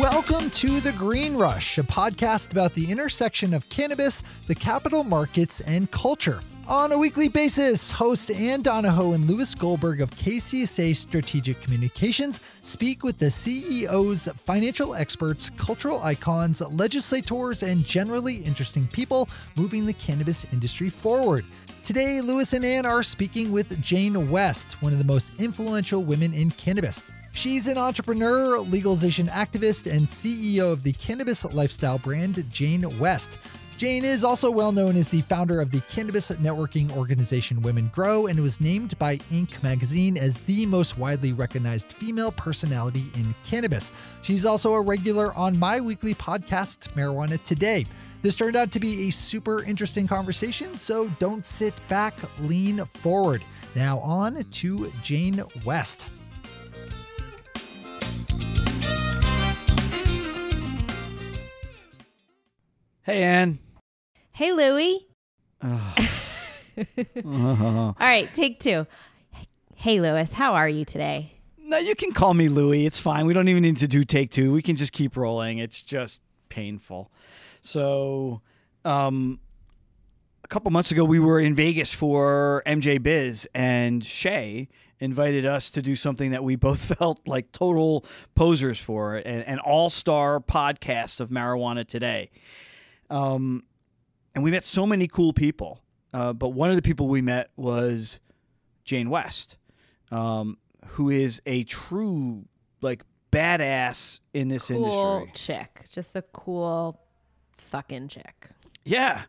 Welcome to The Green Rush, a podcast about the intersection of cannabis, the capital markets, and culture. On a weekly basis, hosts Anne Donohoe and Lewis Goldberg of KCSA Strategic Communications speak with the CEOs, financial experts, cultural icons, legislators, and generally interesting people moving the cannabis industry forward. Today, Lewis and Anne are speaking with Jane West, one of the most influential women in cannabis. She's an entrepreneur, legalization activist, and CEO of the cannabis lifestyle brand Jane West. Jane is also well known as the founder of the cannabis networking organization Women Grow and was named by Inc. magazine as the most widely recognized female personality in cannabis. She's also a regular on my weekly podcast, Marijuana Today. This turned out to be a super interesting conversation, so don't sit back, lean forward. Now, on to Jane West. Hey, Anne. Hey, Louie. Uh-huh. All right, take two. Hey, Lewis, how are you today? No, you can call me Louie. It's fine. We don't even need to do take two. We can just keep rolling. It's just painful. So, um, a couple months ago, we were in Vegas for MJ Biz, and Shay invited us to do something that we both felt like total posers for an, an all star podcast of marijuana today. Um, and we met so many cool people. Uh, but one of the people we met was Jane West, um, who is a true like badass in this industry. Cool industry. chick. Just a cool fucking chick. Yeah.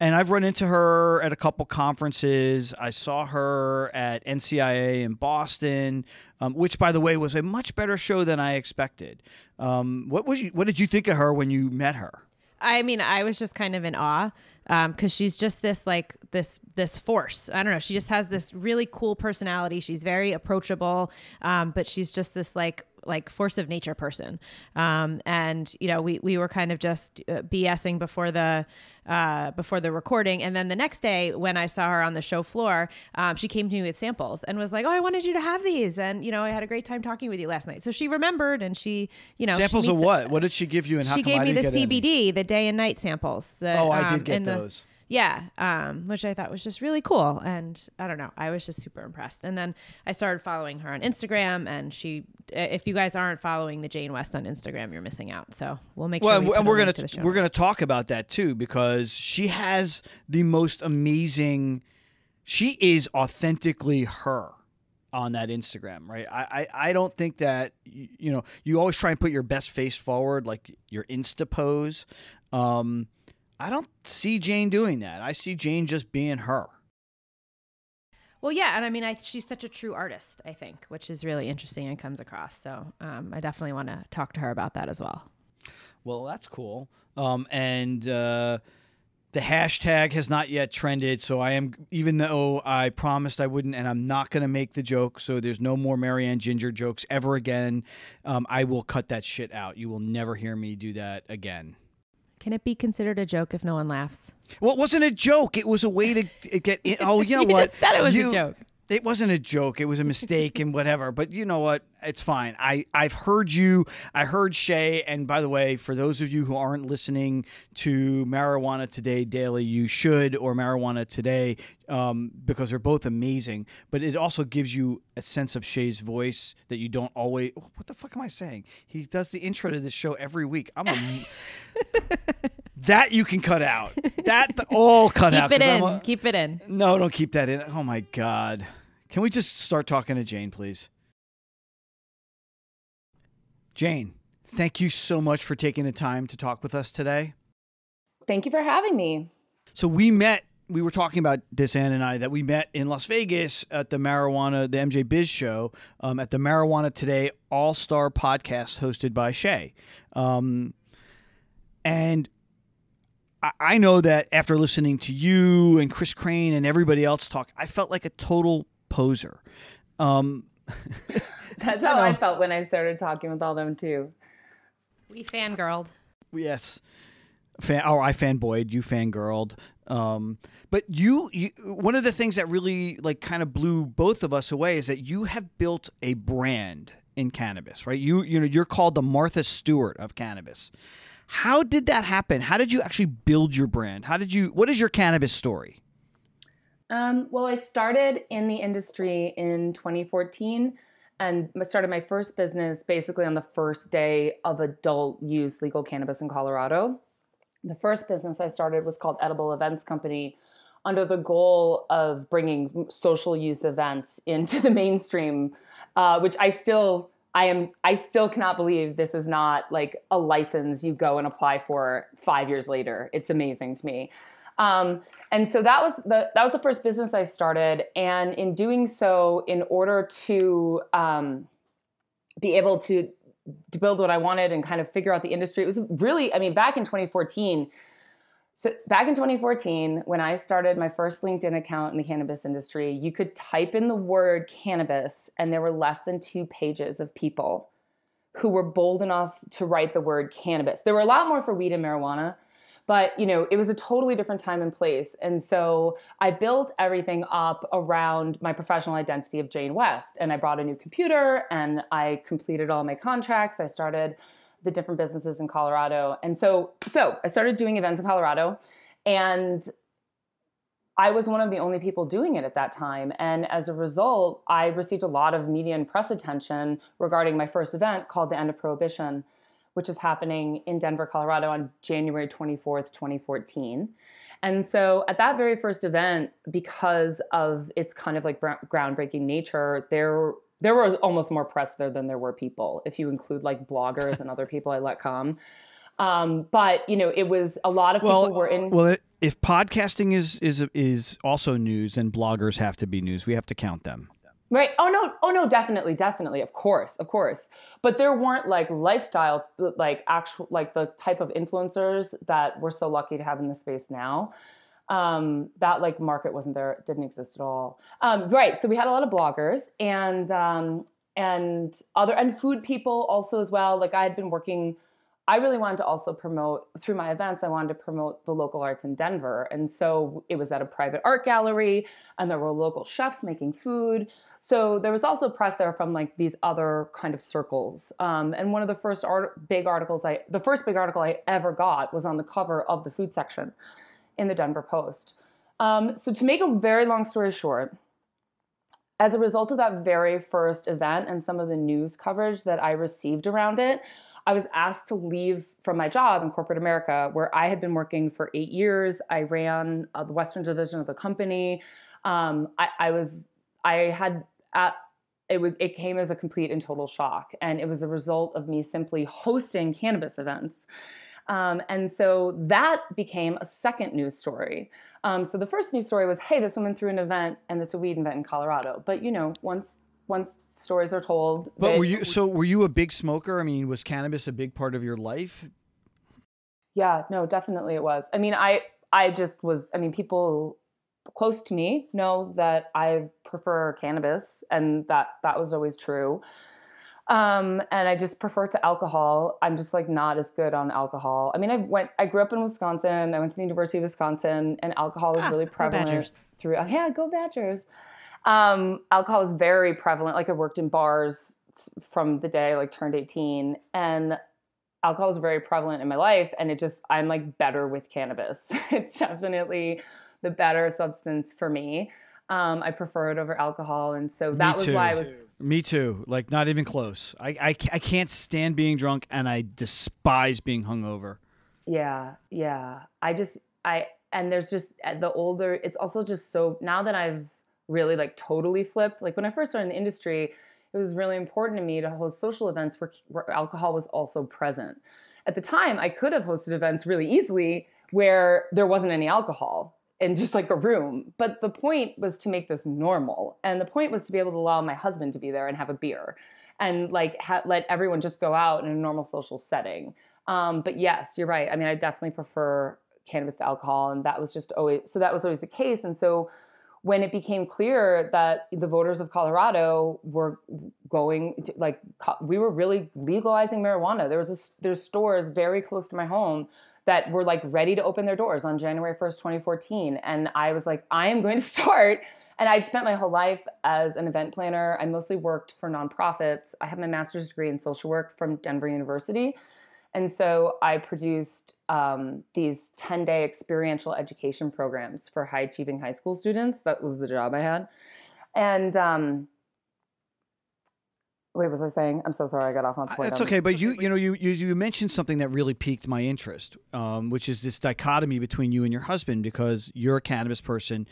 And I've run into her at a couple conferences. I saw her at NCIA in Boston, um, which, by the way, was a much better show than I expected. Um, what was you, What did you think of her when you met her? I mean, I was just kind of in awe because she's just this like this this force. I don't know. She just has this really cool personality. She's very approachable, um, but she's just this like like force of nature person. Um, and you know, we we were kind of just uh, BSing before the uh, before the recording, and then the next day when I saw her on the show floor, um, she came to me with samples and was like, "Oh, I wanted you to have these," and you know, I had a great time talking with you last night. So she remembered, and she you know Samples of what? What did she give you? And how she gave me the didn't any? CBD, the day and night samples. The, Oh, I did um, get and the- those. Yeah, um, which I thought was just really cool, and I don't know, I was just super impressed. And then I started following her on Instagram, and she, if you guys aren't following the Jane West on Instagram, you're missing out. So we'll make sure. Well, we and we're gonna to we're gonna talk about that too because she has the most amazing. She is authentically her on that Instagram, right? I I, I don't think that y- you know you always try and put your best face forward, like your Insta pose. Um, I don't see Jane doing that. I see Jane just being her. Well, yeah, and I mean, I, she's such a true artist, I think, which is really interesting and comes across. So um, I definitely want to talk to her about that as well. Well, that's cool. Um, and uh, the hashtag has not yet trended, so I am, even though I promised I wouldn't, and I'm not going to make the joke, so there's no more Marianne Ginger jokes ever again. Um, I will cut that shit out. You will never hear me do that again. Can it be considered a joke if no one laughs? Well, it wasn't a joke. It was a way to get in. Oh, you know You what? just said it was a joke. It wasn't a joke. It was a mistake and whatever. But you know what? It's fine. I I've heard you. I heard Shay. And by the way, for those of you who aren't listening to Marijuana Today Daily, you should or Marijuana Today um, because they're both amazing. But it also gives you a sense of Shay's voice that you don't always. What the fuck am I saying? He does the intro to this show every week. I'm a. that you can cut out. That all cut Keep out. it 'cause I'm in. a- Keep it in. no, don't keep that in. Oh my god. Can we just start talking to Jane, please? Jane, thank you so much for taking the time to talk with us today. Thank you for having me. So we met we were talking about this Anne and I that we met in Las Vegas at the marijuana the MJ Biz show um, at the Marijuana Today All Star podcast hosted by Shay, um, and I, I know that after listening to you and Chris Crane and everybody else talk, I felt like a total poser. Um, That's how I felt when I started talking with all them too. We fangirled. Yes. Fan, oh, I fanboyed, you fangirled. Um, but you, you, one of the things that really like kind of blew both of us away is that you have built a brand in cannabis, right? You you know you're called the Martha Stewart of cannabis. How did that happen? How did you actually build your brand? How did you? What is your cannabis story? Um, well, I started in the industry in 2014 and started my first business basically on the first day of adult use legal cannabis in Colorado. The first business I started was called Edible Events Company under the goal of bringing social use events into the mainstream, uh, which I still I am I still cannot believe this is not like a license you go and apply for five years later. It's amazing to me. Um, and so that was the that was the first business I started, and in doing so, in order to um, be able to to build what I wanted and kind of figure out the industry, it was really I mean back in 2014. So back in 2014, when I started my first LinkedIn account in the cannabis industry, you could type in the word cannabis, and there were less than two pages of people who were bold enough to write the word cannabis. There were a lot more for weed and marijuana, but you know it was a totally different time and place. And so i built everything up around my professional identity of jane west and i brought a new computer and i completed all my contracts. I started the different businesses in colorado. And so so i started doing events in colorado and I was one of the only people doing it at that time. And as a result, I received a lot of media and press attention regarding my first event called The End of Prohibition which is happening in Denver, Colorado on January 24th, 2014. And so at that very first event, because of its kind of like groundbreaking nature, there there were almost more press there than there were people, if you include like bloggers and other people I let come. Um, but you know, it was a lot of well, people were in. Well, if podcasting is is is also news, and bloggers have to be news, we have to count them. Right. Oh no. Oh no. Definitely. Definitely. Of course. Of course. But there weren't like lifestyle, like actual, like the type of influencers that we're so lucky to have in the space now. Um, that like market wasn't there. Didn't exist at all. Um, right. So we had a lot of bloggers and um, and other and food people also as well. Like I had been working. I really wanted to also promote through my events. I wanted to promote the local arts in Denver, and so it was at a private art gallery, and there were local chefs making food. So there was also press there from like these other kind of circles. Um, and one of the first art- big articles I, the first big article I ever got was on the cover of the food section in the Denver Post. Um, so to make a very long story short, as a result of that very first event and some of the news coverage that I received around it, I was asked to leave from my job in corporate America, where I had been working for eight years. I ran uh, the Western division of the company. Um, I, I, was I had at it was it came as a complete and total shock, and it was the result of me simply hosting cannabis events. Um, and so that became a second news story. Um, so the first news story was, hey, this woman threw an event, and it's a weed event in Colorado. But you know, once once stories are told. But they, were you so were you a big smoker? I mean, was cannabis a big part of your life? Yeah, no, definitely it was. I mean, I I just was. I mean, people close to me know that I prefer cannabis, and that that was always true. Um, and I just prefer to alcohol. I'm just like not as good on alcohol. I mean, I went, I grew up in Wisconsin. I went to the University of Wisconsin, and alcohol was ah, really prevalent through. Yeah, go Badgers. Um, alcohol was very prevalent. Like I worked in bars from the day I like turned 18, and alcohol was very prevalent in my life. And it just, I'm like better with cannabis. it's definitely the better substance for me. Um, I prefer it over alcohol, and so that was why I was. Me too. Like not even close. I, I I can't stand being drunk, and I despise being hungover. Yeah, yeah. I just I and there's just uh, the older. It's also just so now that I've really like totally flipped. Like when I first started in the industry, it was really important to me to host social events where, where alcohol was also present. At the time, I could have hosted events really easily where there wasn't any alcohol in just like a room. But the point was to make this normal. And the point was to be able to allow my husband to be there and have a beer and like ha- let everyone just go out in a normal social setting. Um, but yes, you're right. I mean, I definitely prefer cannabis to alcohol. And that was just always, so that was always the case. And so when it became clear that the voters of Colorado were going to, like we were really legalizing marijuana. There was a, there's stores very close to my home that were like ready to open their doors on January 1st, 2014. And I was like, I am going to start and I'd spent my whole life as an event planner. I mostly worked for nonprofits. I have my master's degree in social work from Denver University. And so I produced um, these 10 day experiential education programs for high achieving high school students. That was the job I had. And um, wait, was I saying? I'm so sorry, I got off my point. That's okay, but you you know you, you you mentioned something that really piqued my interest, um, which is this dichotomy between you and your husband because you're a cannabis person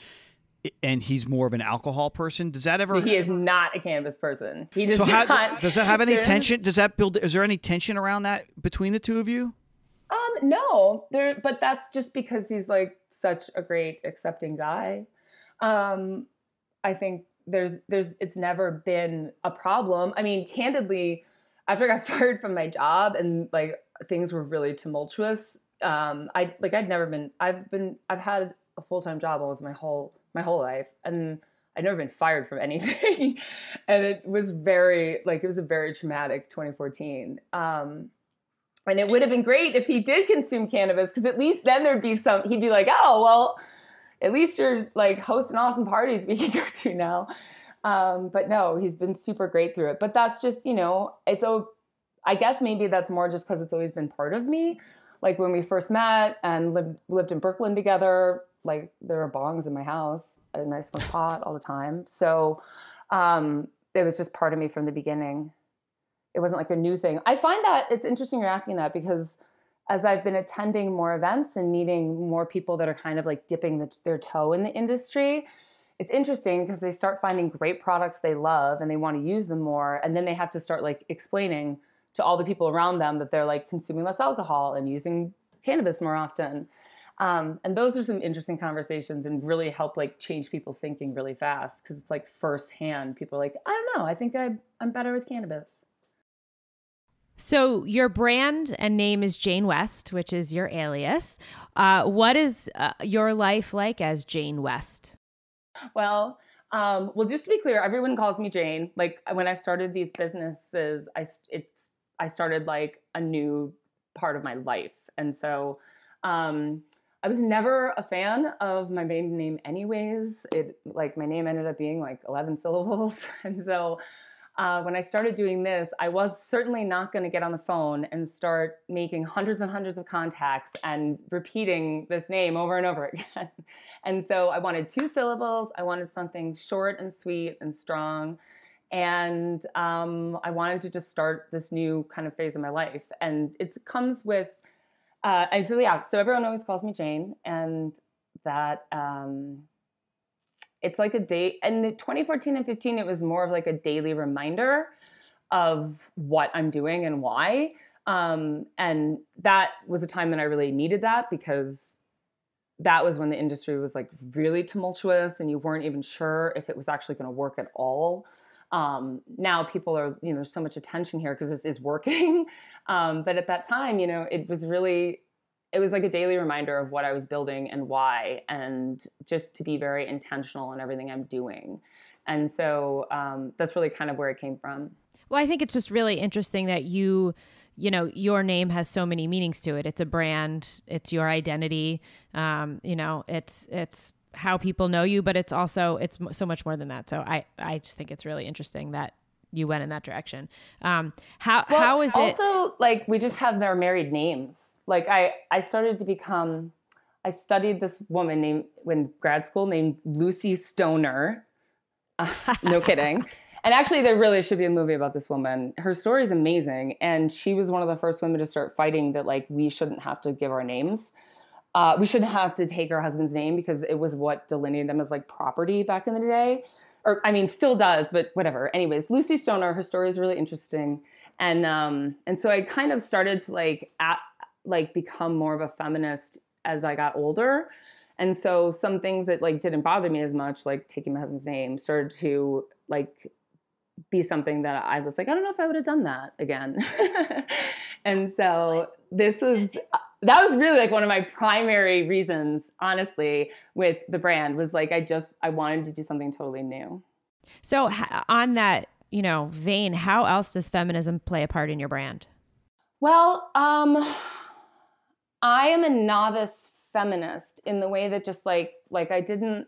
and he's more of an alcohol person. Does that ever? He is not a cannabis person. He does so not. How, does that have any tension? Does that build? Is there any tension around that between the two of you? Um, no, there. But that's just because he's like such a great accepting guy. Um, I think there's there's it's never been a problem. I mean, candidly, after I got fired from my job and like things were really tumultuous, um, I like I'd never been. I've been. I've had a full time job almost my whole my whole life, and I'd never been fired from anything, and it was very like it was a very traumatic 2014. Um, and it would have been great if he did consume cannabis because at least then there'd be some. He'd be like, oh well, at least you're like hosting awesome parties we can go to now. Um, but no, he's been super great through it. But that's just you know, it's a. I guess maybe that's more just because it's always been part of me. Like when we first met and lived lived in Brooklyn together, like there were bongs in my house and I smoked pot all the time. So um, it was just part of me from the beginning. It wasn't like a new thing. I find that it's interesting you're asking that because as I've been attending more events and meeting more people that are kind of like dipping the, their toe in the industry, it's interesting because they start finding great products they love and they want to use them more. And then they have to start like explaining to all the people around them that they're like consuming less alcohol and using cannabis more often. Um, and those are some interesting conversations and really help like change people's thinking really fast because it's like firsthand. People are like, I don't know, I think I, I'm better with cannabis. So your brand and name is Jane West, which is your alias. Uh, what is uh, your life like as Jane West? Well, um, well, just to be clear, everyone calls me Jane. Like when I started these businesses, I it's I started like a new part of my life, and so um, I was never a fan of my maiden name, anyways. It like my name ended up being like eleven syllables, and so uh, when I started doing this, I was certainly not going to get on the phone and start making hundreds and hundreds of contacts and repeating this name over and over again. and so I wanted two syllables. I wanted something short and sweet and strong. And um, I wanted to just start this new kind of phase of my life. And it comes with uh, and so yeah, so everyone always calls me Jane, and that um, it's like a date. And 2014 and 15, it was more of like a daily reminder of what I'm doing and why. Um, and that was a time that I really needed that because that was when the industry was like really tumultuous and you weren't even sure if it was actually going to work at all. Um, now people are, you know, so much attention here because this is working. Um, but at that time, you know, it was really, it was like a daily reminder of what I was building and why, and just to be very intentional in everything I'm doing. And so um, that's really kind of where it came from. Well, I think it's just really interesting that you, you know, your name has so many meanings to it. It's a brand. It's your identity. Um, you know, it's it's how people know you, but it's also it's so much more than that. So I I just think it's really interesting that you went in that direction. Um, how well, how is also, it? Also, like we just have their married names. Like I I started to become. I studied this woman named when grad school named Lucy Stoner. Uh, no kidding. And actually, there really should be a movie about this woman. Her story is amazing, and she was one of the first women to start fighting that like we shouldn't have to give our names uh, we shouldn't have to take her husband's name because it was what delineated them as like property back in the day. Or, I mean, still does, but whatever. Anyways, Lucy Stoner, her story is really interesting. And, um, and so I kind of started to like, at, like become more of a feminist as I got older. And so some things that like didn't bother me as much, like taking my husband's name, started to like be something that I was like, I don't know if I would have done that again. and so this was that was really like one of my primary reasons, honestly, with the brand was like I just I wanted to do something totally new. So on that, you know, vein, how else does feminism play a part in your brand? Well, um I am a novice feminist in the way that just like like I didn't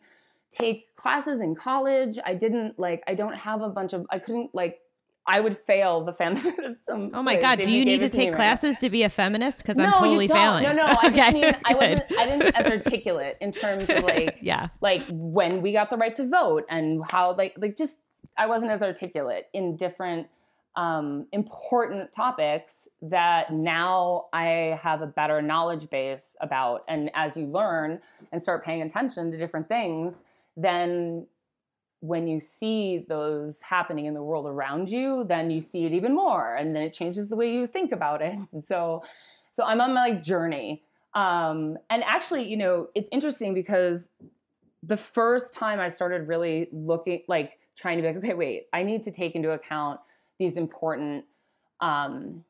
take classes in college. I didn't like I don't have a bunch of I couldn't like I would fail the feminism. Oh my god, do you need to take right classes to be a feminist? Because. I'm you totally don't. failing. No, no, I okay, just mean I wasn't I didn't as articulate in terms of like Yeah. like when we got the right to vote and how like like just I wasn't as articulate in different um, important topics that now I have a better knowledge base about. And as you learn and start paying attention to different things, then when you see those happening in the world around you, then you see it even more, and then it changes the way you think about it. So, so I'm on my like journey. Um, and actually, you know, it's interesting because the first time I started really looking, like trying to be like, okay, wait, I need to take into account these important, um,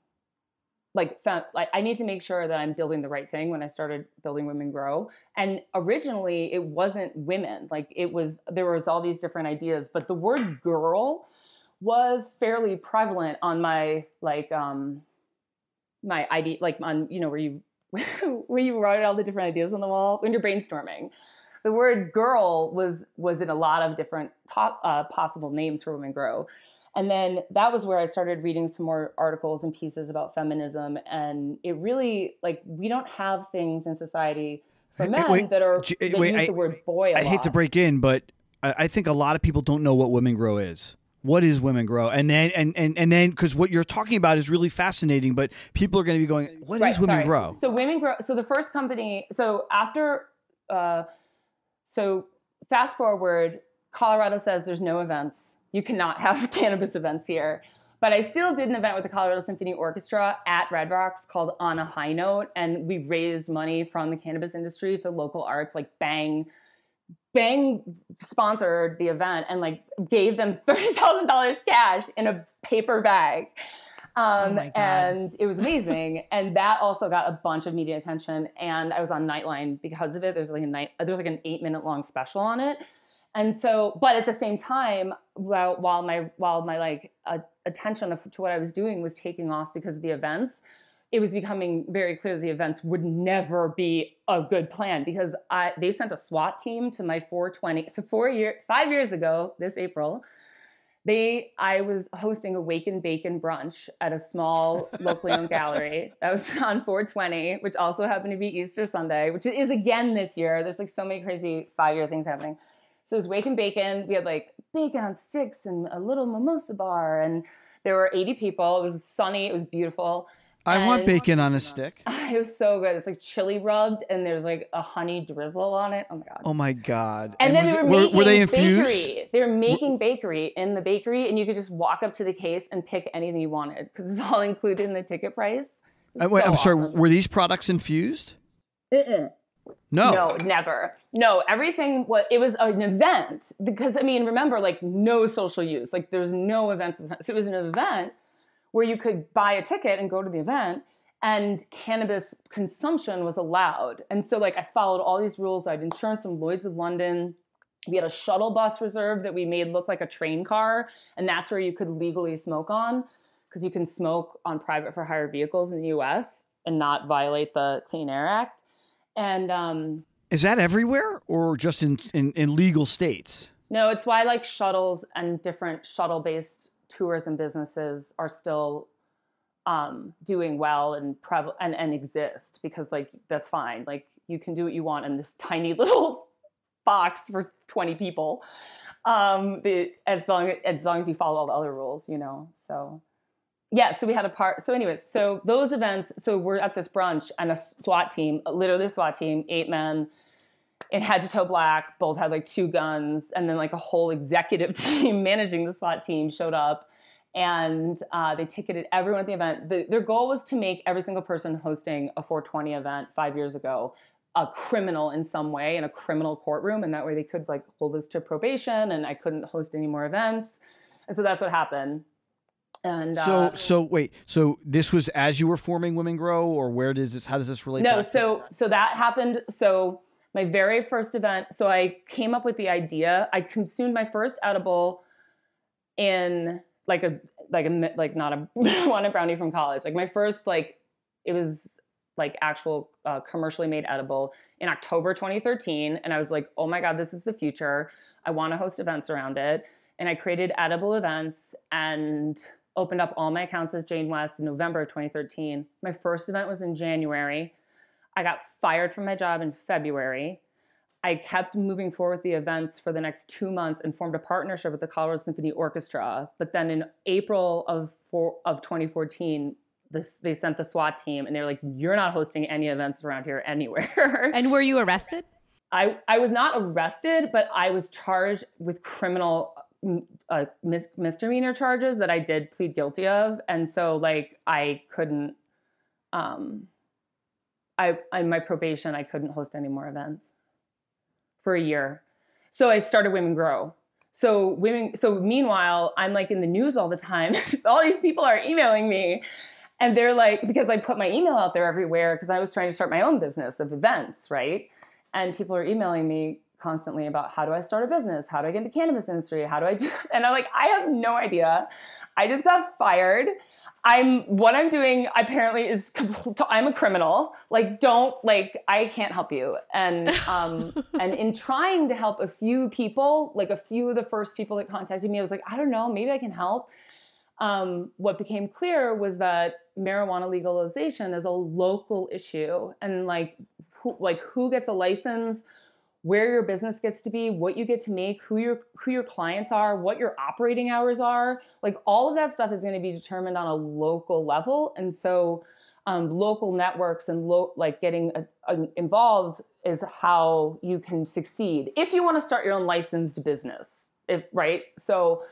like, fe- like I need to make sure that I'm building the right thing when I started building Women Grow. And originally, it wasn't women. Like it was, there was all these different ideas, but the word girl was fairly prevalent on my like um my ID, like on you know where you where you write all the different ideas on the wall when you're brainstorming the word girl was was in a lot of different top uh, possible names for women grow and then that was where i started reading some more articles and pieces about feminism and it really like we don't have things in society for men wait, that are that wait, use I- the word boy I I hate to break in, but I, think a lot of people don't know what Women Grow is. What is Women Grow? And then and and and then because what you're talking about is really fascinating, but people are going to be going, "What is Right, Women sorry. Grow?" So women grow. So the first company. So after, uh, so fast forward, Colorado says there's no events. You cannot have cannabis events here. But I still did an event with the Colorado Symphony Orchestra at Red Rocks called On a High Note, and we raised money from the cannabis industry for local arts, like Bang. Bang sponsored the event and like gave them thirty thousand dollars cash in a paper bag. Um, my God. and it was amazing. and that also got a bunch of media attention. And I was on Nightline because of it. There's like a night, there's like an eight minute long special on it. And so, but at the same time, while, while my while my like uh, attention to what I was doing was taking off because of the events, it was becoming very clear that the events would never be a good plan because I they sent a SWAT team to my 420. So four year five years ago, this April, they I was hosting a wake and bacon brunch at a small locally owned gallery. That was on 420, which also happened to be Easter Sunday, which is again this year. There's like so many crazy five year things happening. So it was wake and bacon. We had like bacon on sticks and a little mimosa bar, and there were 80 people. It was sunny. It was beautiful. I want bacon on a stick. It was so good. It's like chili rubbed, and there's like a honey drizzle on it. Oh my god! Oh my god! and, then they were were, making were they infused? bakery. They were making bakery in the bakery, and you could just walk up to the case and pick anything you wanted because it's all included in the ticket price. Uh, wait, so I'm sorry. Were these products infused? Uh-uh. No. No, never. No, everything was it was an event because I mean, remember, like no social use. Like there's no events. So it was an event where you could buy a ticket and go to the event, and cannabis consumption was allowed. And so like I followed all these rules. I had insurance from Lloyd's of London. We had a shuttle bus reserved that we made look like a train car, and that's where you could legally smoke on because you can smoke on private for hire vehicles in the U.S. and not violate the Clean Air Act. And um, Is that everywhere or just in, in, in legal states? No, it's why like shuttles and different shuttle based tourism businesses are still um, doing well and, prev- and and exist because like that's fine. Like you can do what you want in this tiny little box for 20 people. Um, the, as long as long as you follow all the other rules, you know. So yeah, so we had a part. So anyways, so those events. So we're at this brunch and a SWAT team, literally a SWAT team, eight men in head to toe black, both had like two guns, and then like a whole executive team managing the SWAT team showed up, and uh, they ticketed everyone at the event. The, their goal was to make every single person hosting a 420 event five years ago a criminal in some way in a criminal courtroom, and that way they could like hold us to probation, and I couldn't host any more events, and so that's what happened. And So uh, so wait. So this was as you were forming Women Grow, or where does this? How does this relate? no back to- so so that happened so my very first event so i came up with the idea i consumed my first edible in like a like a like not a one a brownie from college like my first like it was like actual uh, commercially made edible in October 2013. And I was like, oh my God, this is the future. I want to host events around it. And I created edible events and opened up all my accounts as Jane West in November of 2013. My first event was in January. I got fired from my job in February. I kept moving forward with the events for the next two months and formed a partnership with the Colorado Symphony Orchestra. But then in April of four, of 2014, this, they sent the SWAT team and they're like, "You're not hosting any events around here anywhere." and were you arrested? I I was not arrested, but I was charged with criminal uh, mis- misdemeanor charges that I did plead guilty of, and so like I couldn't. Um, I in my probation, I couldn't host any more events for a year. So I started Women Grow. So women so meanwhile, I'm like in the news all the time. all these people are emailing me and they're like because I put my email out there everywhere because I was trying to start my own business of events, right? And people are emailing me constantly about how do I start a business? How do I get into cannabis industry? How do I do and I'm like I have no idea. I just got fired I'm what I'm doing apparently is I'm a criminal. Like don't like I can't help you. And um and in trying to help a few people, like a few of the first people that contacted me, I was like, I don't know, maybe I can help. Um, what became clear was that marijuana legalization is a local issue and like who, like who gets a license where your business gets to be, what you get to make, who your who your clients are, what your operating hours are. Like all of that stuff is going to be determined on a local level, and so um, local networks and lo- like getting a, a, involved is how you can succeed if you want to start your own licensed business. If right, so.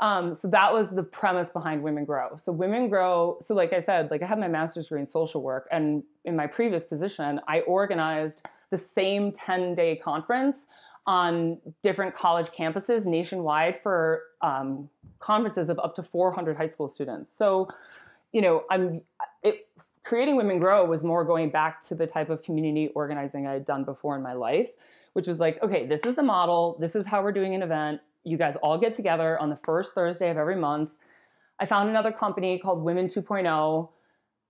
Um, so that was the premise behind Women Grow. So Women Grow. So like I said, like I had my master's degree in social work, and in my previous position, I organized the same 10 day conference on different college campuses nationwide for um, conferences of up to 400 high school students. So, you know, I'm it, creating Women Grow was more going back to the type of community organizing I had done before in my life, which was like, okay, this is the model. This is how we're doing an event. You guys all get together on the first Thursday of every month. I found another company called Women 2.0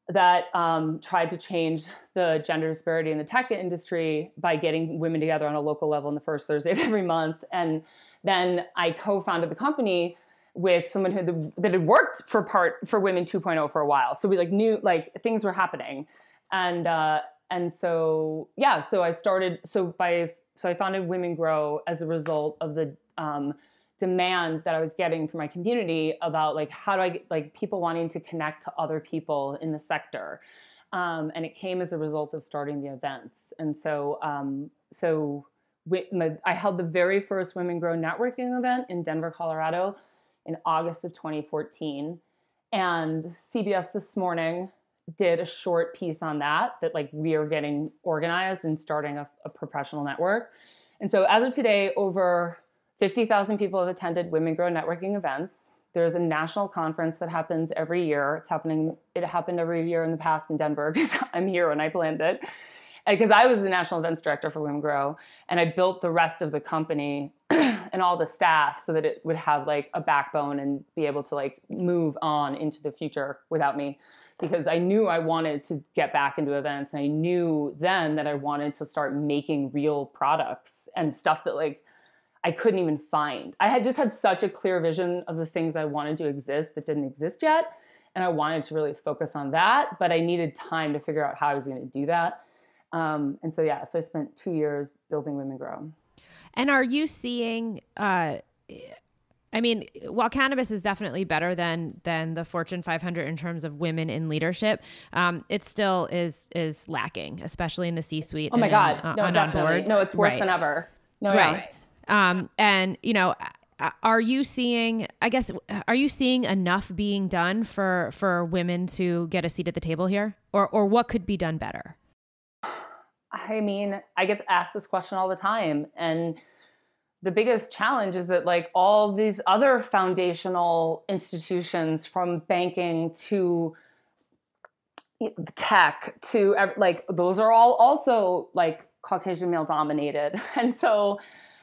that um, tried to change the gender disparity in the tech industry by getting women together on a local level on the first Thursday of every month. And then I co-founded the company with someone who that had worked for part for Women 2.0 for a while. So we like knew like things were happening, and uh, and so yeah, so I started so by so I founded Women Grow as a result of the um, demand that I was getting from my community about like how do I get like people wanting to connect to other people in the sector. Um, and it came as a result of starting the events. And so, um, so my, I held the very first Women Grow networking event in Denver, Colorado, in August of 2014. And CBS this morning did a short piece on that. That like we are getting organized and starting a, a professional network. And so, as of today, over 50,000 people have attended Women Grow networking events. There's a national conference that happens every year. It's happening, it happened every year in the past in Denver because I'm here when I planned it. Because I was the national events director for Women Grow, and I built the rest of the company and all the staff so that it would have like a backbone and be able to like move on into the future without me because I knew I wanted to get back into events and I knew then that I wanted to start making real products and stuff that like I couldn't even find. I had just had such a clear vision of the things I wanted to exist that didn't exist yet. And I wanted to really focus on that, but I needed time to figure out how I was going to do that. Um, and so, yeah, so I spent two years building Women Grow. And are you seeing, uh, I mean, while cannabis is definitely better than than the Fortune 500 in terms of women in leadership, um, it still is is lacking, especially in the C-suite. Oh my god, in, uh, no, definitely, no, it's worse right. than ever. No, right. Yeah. Um, and you know, are you seeing? I guess are you seeing enough being done for for women to get a seat at the table here, or or what could be done better? I mean, I get asked this question all the time, and the biggest challenge is that like all these other foundational institutions, from banking to tech to like those are all also like Caucasian male dominated, and so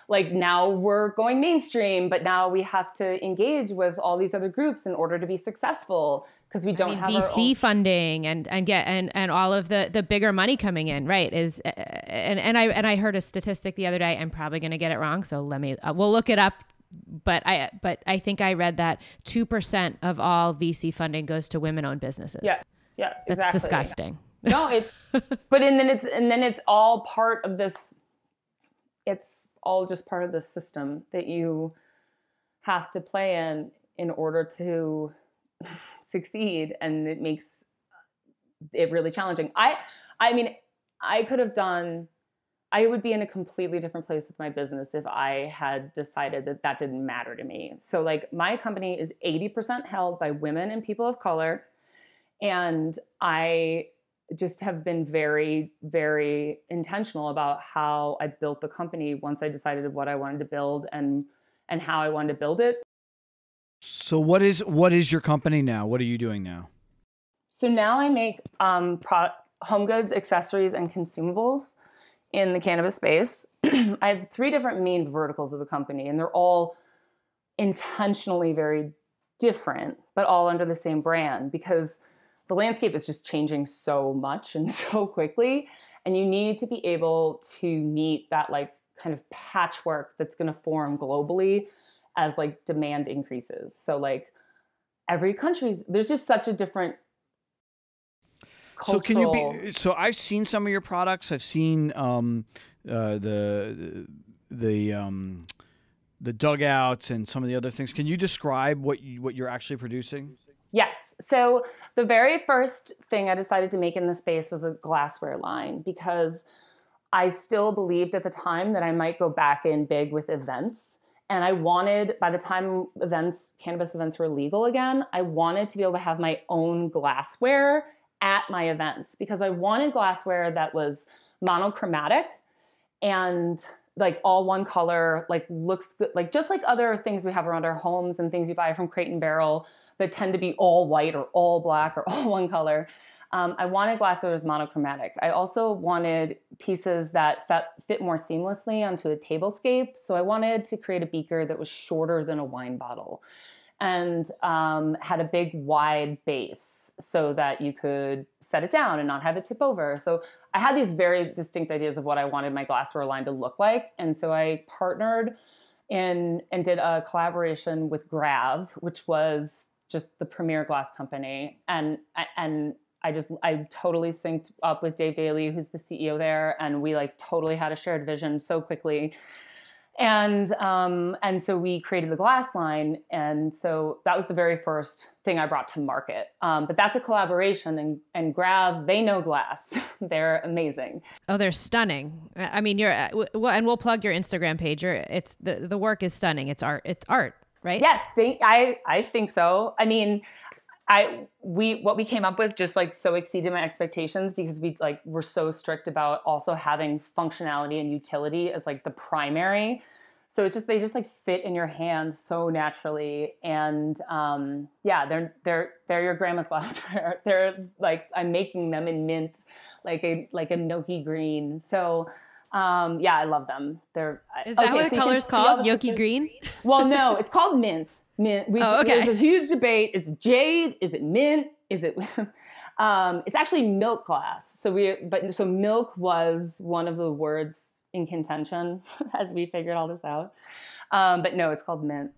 like now we're going mainstream, but now we have to engage with all these other groups in order to be successful because we don't I mean, have VC own- funding and and get and and all of the the bigger money coming in, right? Is uh, and and I and I heard a statistic the other day. I'm probably going to get it wrong, so let me uh, we'll look it up. But I but I think I read that two percent of all VC funding goes to women-owned businesses. Yeah. Yes. that's exactly. disgusting. no it but and then it's and then it's all part of this it's all just part of the system that you have to play in in order to succeed and it makes uh, it really challenging. I i mean i could have done i would be in a completely different place with my business if i had decided that that didn't matter to me. So like my company is 80% held by women and people of color and i just have been very very intentional about how i built the company once i decided what i wanted to build and and how i wanted to build it So what is what is your company now? What are you doing now? so now i make um, home goods accessories and consumables in the cannabis space i have three different main verticals of the company and they're all intentionally very different but all under the same brand because the landscape is just changing so much and so quickly and you need to be able to meet that like kind of patchwork that's going to form globally as like demand increases so like every country's there's just such a different So can you be? So I've seen some of your products. I've seen um, uh, the the um, the dugouts and some of the other things. Can you describe what you, what you're actually producing? Yes. So the very first thing I decided to make in the space was a glassware line because I still believed at the time that I might go back in big with events. And I wanted, by the time events, cannabis events were legal again, I wanted to be able to have my own glassware at my events because I wanted glassware that was monochromatic and like all one color, like looks good, like just like other things we have around our homes and things you buy from Crate and Barrel that tend to be all white or all black or all one color. Um, I wanted glass that was monochromatic. I also wanted pieces that fit, more seamlessly onto a tablescape. So I wanted to create a beaker that was shorter than a wine bottle and um, had a big wide base so that you could set it down and not have it tip over. So I had these very distinct ideas of what I wanted my glassware line to look like. And so I partnered in and did a collaboration with Grav, which was just the premier glass company. And and I just I totally synced up with Dave Daly, who's the CEO there, and we like totally had a shared vision so quickly. And um, and so we created the glass line, and so that was the very first thing I brought to market. Um, but that's a collaboration, and and Grav they know glass, they're amazing. Oh, they're stunning. I mean, you're uh, well, and we'll plug your Instagram page. You're, it's the the work is stunning. It's art. It's art, right? Yes, they, I I think so. I mean, I we what we came up with just like so exceeded my expectations because we like were so strict about also having functionality and utility as like the primary. So it just they just like fit in your hand so naturally, and um, yeah, they're they're they're your grandma's glass. they're, they're like I'm making them in mint, like a like a milky green. So um, yeah, I love them. They're Is that okay, what so the you can color's called? the Yoki pictures. green? Well, no, it's called mint. Mint. We, Oh, okay. There's a huge debate. Is it jade? Is it mint? Is it? um, it's actually milk glass. So we, but so milk was one of the words in contention as we figured all this out. Um, but no, it's called mint.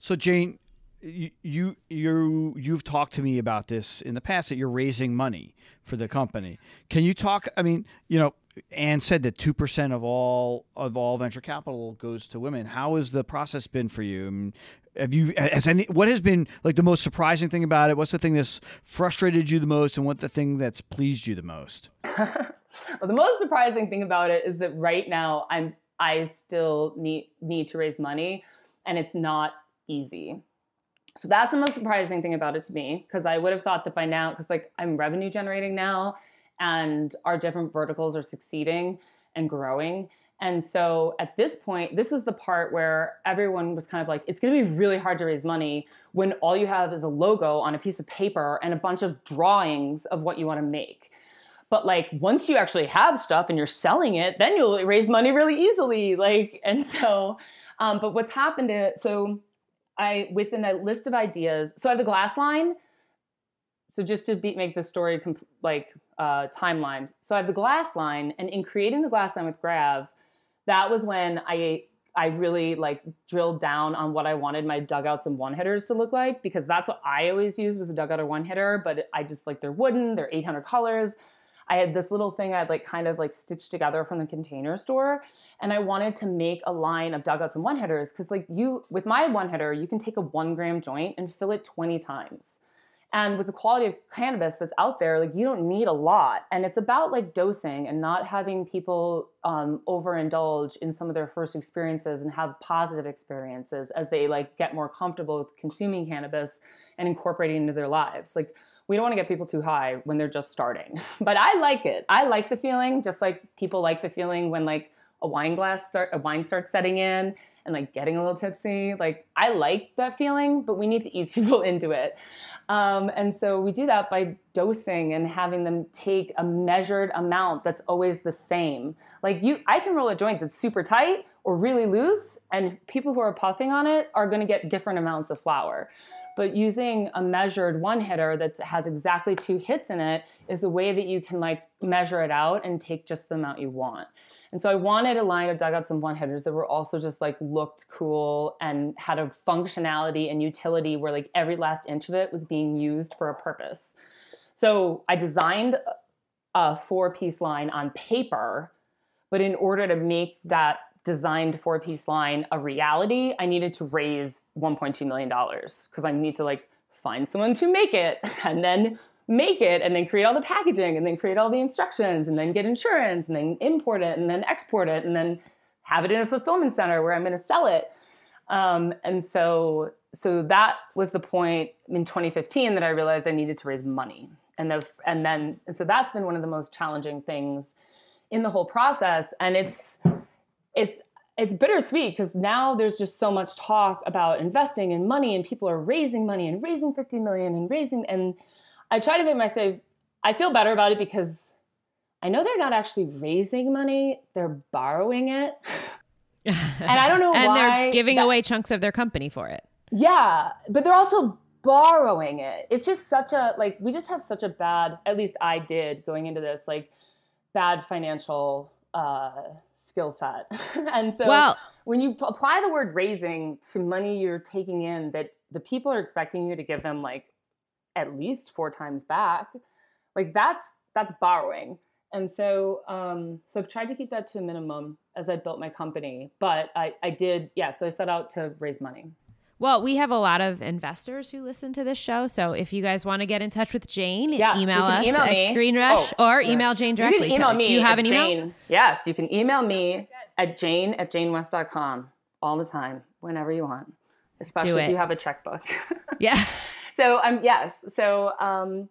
So Jane, you you you you've talked to me about this in the past that you're raising money for the company. Can you talk? I mean, you know, Anne said that two percent of all of all venture capital goes to women. How has the process been for you? Have you has any what has been like the most surprising thing about it? What's the thing that's frustrated you the most, and what the thing that's pleased you the most? Well, the most surprising thing about it is that right now I'm I still need need to raise money, and it's not easy. So that's the most surprising thing about it to me because I would have thought that by now, because like I'm revenue generating now, and our different verticals are succeeding and growing. And so at this point, this was the part where everyone was kind of like, it's going to be really hard to raise money when all you have is a logo on a piece of paper and a bunch of drawings of what you want to make. but like once you actually have stuff and you're selling it then you'll raise money really easily like and so um, but what's happened is so i within a list of ideas so i have a glass line so just to be, make the story comp- like uh, timeline so i have the glass line and in creating the glass line with grav that was when i i really like drilled down on what i wanted my dugouts and one hitters to look like because that's what i always used was a dugout or one hitter but i just like they're wooden they're 800 colors I had this little thing I'd like kind of like stitched together from the container store. And I wanted to make a line of dugouts and one hitters because, like, you with my one hitter, you can take a one gram joint and fill it 20 times. And with the quality of cannabis that's out there, like, you don't need a lot. And it's about like dosing and not having people um, overindulge in some of their first experiences and have positive experiences as they like get more comfortable with consuming cannabis and incorporating into their lives. Like, we don't want to get people too high when they're just starting. But I like it. I like the feeling, just like people like the feeling when like a wine glass start a wine starts setting in and like getting a little tipsy. Like I like that feeling, but we need to ease people into it. Um, and so we do that by dosing and having them take a measured amount that's always the same. Like you, I can roll a joint that's super tight or really loose, and people who are puffing on it are going to get different amounts of flower but using a measured one hitter that has exactly two hits in it is a way that you can like measure it out and take just the amount you want. And so I wanted a line of dugouts and one hitters that were also just like looked cool and had a functionality and utility where like every last inch of it was being used for a purpose. So I designed a four piece line on paper, but in order to make that designed four piece line a reality, I needed to raise $1.2 million because I need to like find someone to make it and then make it and then create all the packaging and then create all the instructions and then get insurance and then import it and then export it and then have it in a fulfillment center where I'm going to sell it. Um, and so, so that was the point in 2015 that I realized I needed to raise money. And, the, and then, and so that's been one of the most challenging things in the whole process. And it's, it's it's bittersweet because now there's just so much talk about investing and money and people are raising money and raising 50 million and raising and i try to make myself i feel better about it because i know they're not actually raising money they're borrowing it and i don't know why. and they're giving that, away chunks of their company for it yeah but they're also borrowing it it's just such a like we just have such a bad at least i did going into this like bad financial uh skill set. and so well, when you apply the word raising to money you're taking in that the people are expecting you to give them like at least four times back, like that's that's borrowing. And so um, so I've tried to keep that to a minimum as I built my company. But I, I did, yeah, so I set out to raise money. Well, we have a lot of investors who listen to this show. So if you guys want to get in touch with Jane, yes, email us email at Green Rush oh, or email yes. Jane directly. You can email me. Do you have an email? Jane, yes, you can email me at jane at janewest.com all the time, whenever you want, especially if you have a checkbook. yeah. So um yes. So um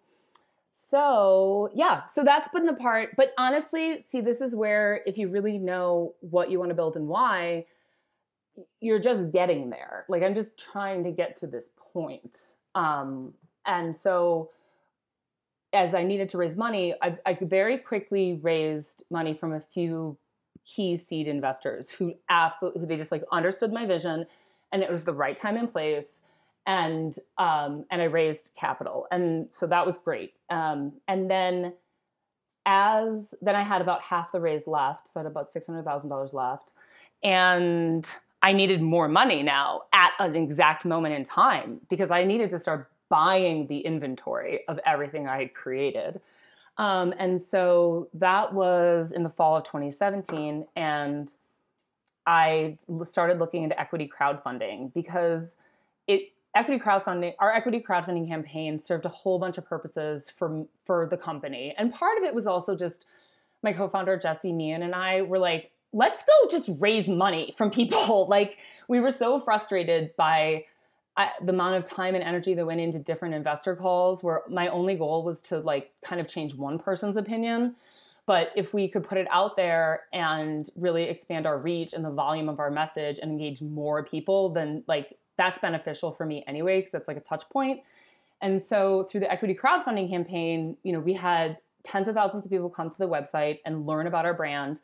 so yeah, so that's been the part. But honestly, see, this is where if you really know what you want to build and why, you're just getting there. Like I'm just trying to get to this point. Um, and so as I needed to raise money, I, I very quickly raised money from a few key seed investors who absolutely who they just like understood my vision and it was the right time and place and um, and I raised capital and so that was great um, and then as then I had about half the raise left so I had about six hundred thousand dollars left and I needed more money now at an exact moment in time because I needed to start buying the inventory of everything I had created. Um, and so that was in the fall of 2017. And I started looking into equity crowdfunding because it equity crowdfunding our equity crowdfunding campaign served a whole bunch of purposes for for the company and part of it was also just my co-founder jesse meehan and i were like let's go just raise money from people. like we were so frustrated by I, the amount of time and energy that went into different investor calls where my only goal was to like kind of change one person's opinion. But if we could put it out there and really expand our reach and the volume of our message and engage more people, then like that's beneficial for me anyway, because that's like a touch point. And so through the equity crowdfunding campaign, you know, we had tens of thousands of people come to the website and learn about our brand.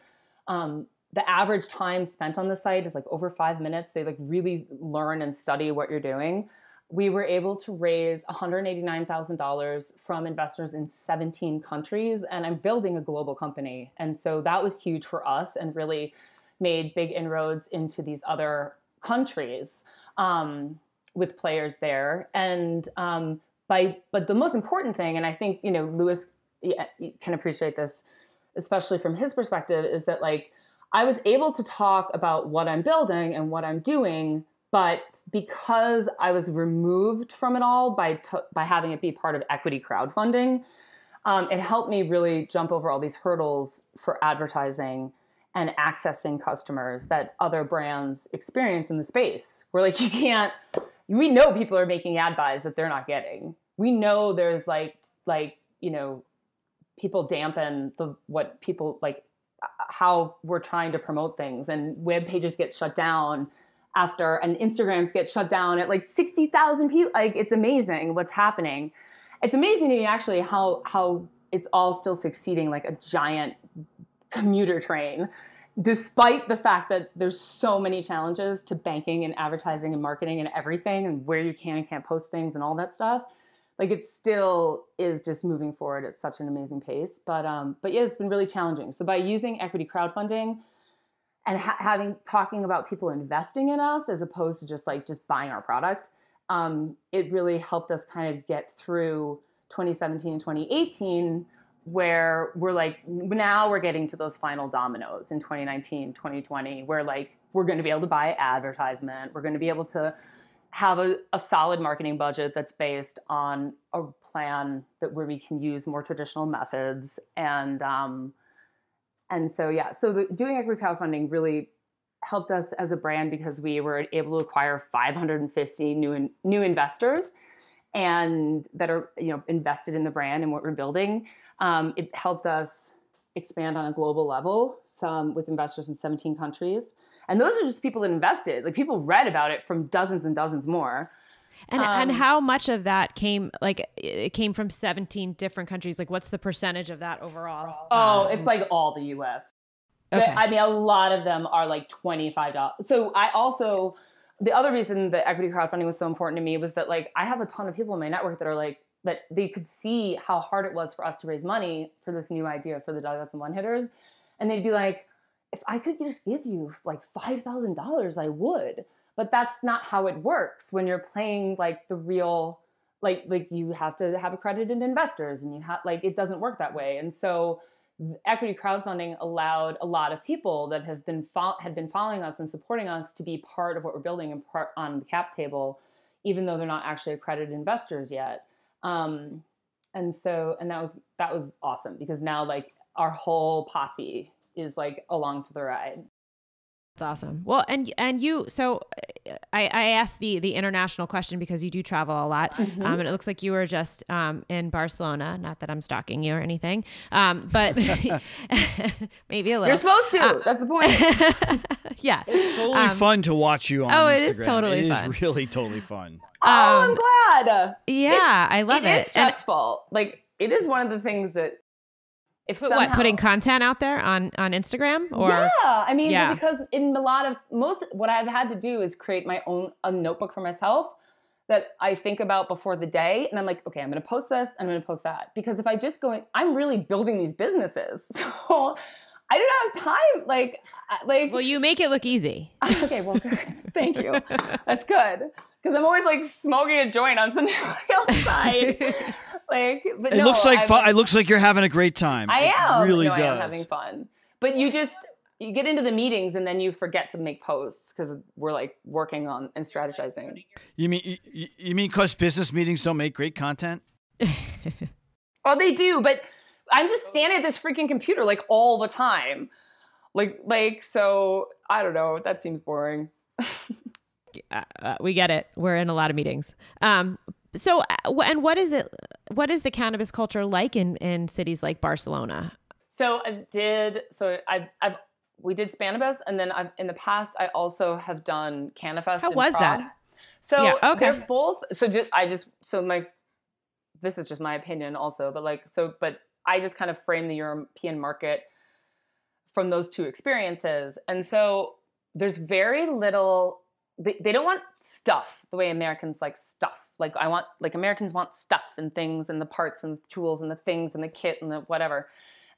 Um, the average time spent on the site is like over five minutes. They like really learn and study what you're doing. We were able to raise $189,000 from investors in 17 countries, and I'm building a global company. And so that was huge for us and really made big inroads into these other countries um, with players there. And um, by, but the most important thing, and I think you know Lewis can appreciate this, especially from his perspective, is that like I was able to talk about what I'm building and what I'm doing, but because I was removed from it all by t- by having it be part of equity crowdfunding, um, it helped me really jump over all these hurdles for advertising and accessing customers that other brands experience in the space. We're like you can't, we know people are making ad buys that they're not getting. We know there's like like you know people dampen the what people like how we're trying to promote things and web pages get shut down after and Instagrams get shut down at like 60,000 people like it's amazing what's happening it's amazing to me actually how how it's all still succeeding like a giant commuter train despite the fact that there's so many challenges to banking and advertising and marketing and everything and where you can and can't post things and all that stuff like it still is just moving forward at such an amazing pace. But um, but yeah, it's been really challenging. So by using equity crowdfunding and ha- having talking about people investing in us as opposed to just like just buying our product, um, it really helped us kind of get through 2017 and 2018 where we're like now we're getting to those final dominoes in 2019 2020 where like we're going to be able to buy advertisement. We're going to be able to have a, a solid marketing budget that's based on a plan that where we can use more traditional methods. And um, and so yeah so the, doing equity crowdfunding really helped us as a brand because we were able to acquire 550 new new investors and that are you know invested in the brand and what we're building um, it helped us expand on a global level um, with investors in 17 countries and those are just people that invested. Like people read about it from dozens and dozens more. And um, and how much of that came like it came from 17 different countries? Like what's the percentage of that overall? Oh, um, it's like all the US. Okay. I mean a lot of them are like $25. So I also the other reason that equity crowdfunding was so important to me was that like I have a ton of people in my network that are like that they could see how hard it was for us to raise money for this new idea for the dugouts and one hitters. And they'd be like, if I could just give you like $5,000, I would. But that's not how it works when you're playing like the real, like, like you have to have accredited investors and you have, like, it doesn't work that way. And so equity crowdfunding allowed a lot of people that have been, fo- had been following us and supporting us to be part of what we're building and part on the cap table, even though they're not actually accredited investors yet. Um, and so, and that was, that was awesome because now like our whole posse is like along for the ride. That's awesome. Well, and and you, so I, I asked the the international question because you do travel a lot, mm-hmm. um, and it looks like you were just um, in Barcelona. Not that I'm stalking you or anything, um, but maybe a little. You're supposed to. Uh, That's the point. yeah, it's totally um, fun to watch you on. Oh, Instagram. it is totally it fun. Is really totally fun. oh, I'm um, glad. Yeah, it's, I love it. It is stressful. And, like it is one of the things that if somehow, what putting content out there on on Instagram or yeah, I mean yeah. because in a lot of most what I've had to do is create my own a notebook for myself that I think about before the day, and I'm like, okay, I'm going to post this, I'm going to post that because if I just go, in, I'm really building these businesses, so I don't have time. Like, like well, you make it look easy. okay, well, thank you. That's good because I'm always like smoking a joint on somebody else's side. like, but it no, looks like fun. It looks like you're having a great time. I am. It really no, does. I am having fun. But you just you get into the meetings and then you forget to make posts because we're like working on and strategizing. You mean you, you mean because business meetings don't make great content? oh, they do, but I'm just standing at this freaking computer like all the time. Like like so I don't know. That seems boring. Uh, uh, we get it. We're in a lot of meetings. Um, so, uh, and what is it? What is the cannabis culture like in in cities like Barcelona? So I did. So I've, I've we did Spannabis, and then I've in the past I also have done Cannafest. How was Prague. that? So yeah, okay. they're both. So just I just so my this is just my opinion also, but like so but I just kind of frame the European market from those two experiences. And so there's very little they, they don't want stuff the way Americans like stuff. Like I want like Americans want stuff and things and the parts and the tools and the things and the kit and the whatever.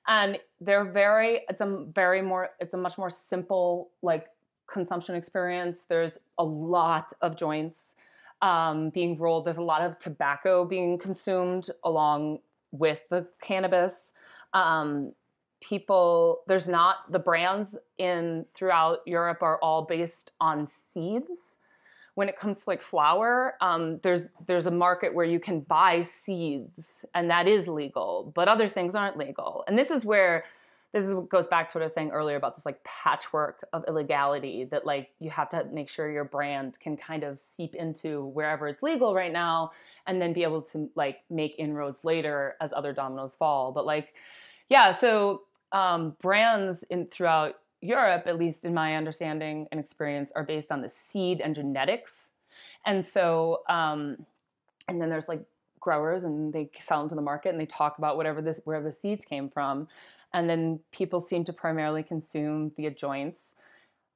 And they're very it's a very more it's a much more simple like consumption experience. There's a lot of joints um, being rolled. There's a lot of tobacco being consumed along with the cannabis. Um, people, there's not the brands in throughout Europe are all based on seeds. When it comes to like flower, um, there's there's a market where you can buy seeds, and that is legal, but other things aren't legal. And this is where this is what goes back to what I was saying earlier about this like patchwork of illegality that like you have to make sure your brand can kind of seep into wherever it's legal right now and then be able to like make inroads later as other dominoes fall. But like, yeah, so um, brands in throughout Europe, at least in my understanding and experience, are based on the seed and genetics. And so, um, and then there's like growers and they sell them to the market and they talk about whatever this where the seeds came from and then people seem to primarily consume via joints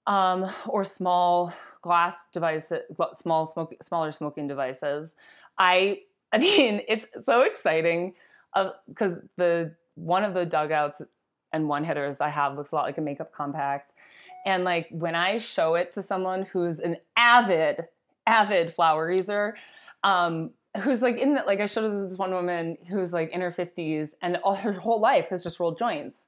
um, or small glass devices, small smoke, smaller smoking devices. I, I mean, it's so exciting because uh, the one of the dugouts and one hitters I have looks a lot like a makeup compact, and like when I show it to someone who's an avid, avid flower user, um, who's like in the, like I showed this one woman who's like in her 50s and all her whole life has just rolled joints.